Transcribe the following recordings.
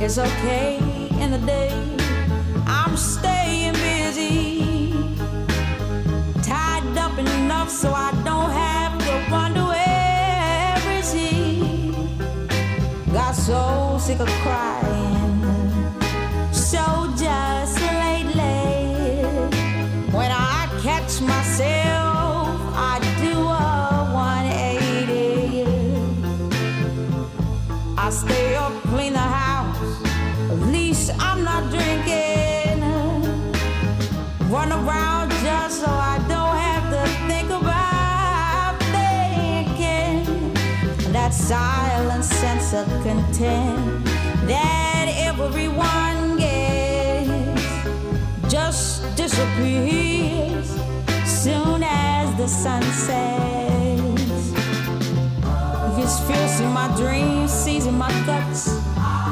It's okay in the day. I'm staying busy. Tied up enough so I don't have to wonder where is he. Got so sick of crying. So just lately. When I catch myself, I do a 180. I stay up, clean the house. At least I'm not drinking. Run around just so I don't have to think about thinking. That silent sense of content that everyone gets just disappears soon as the sun sets. His fierce in my dreams, seizing my guts.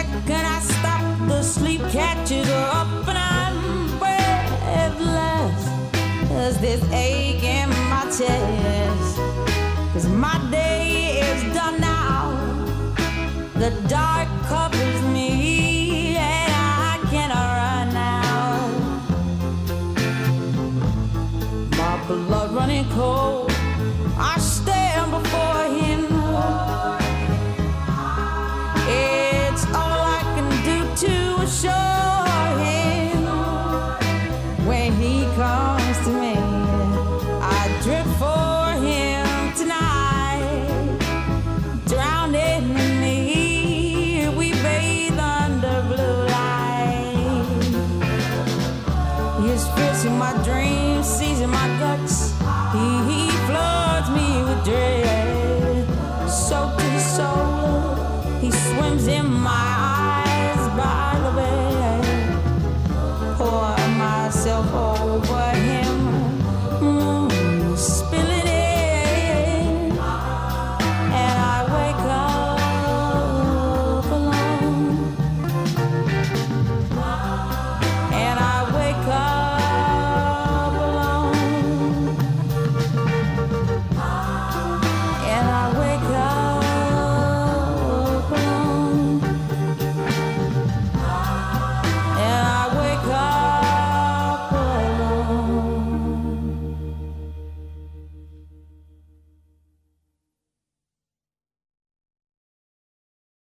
second I stop, the sleep catches up, and I'm breathless. There's this ache in my chest. Cause my day is done now. The dark covers me, and I cannot run now. My blood running cold. when he comes to me. I drift for him tonight, drowned in me. We bathe under blue light. He's fishing my dreams, seizing my guts. He, he floods me with dread, soaked in soul. He swims in my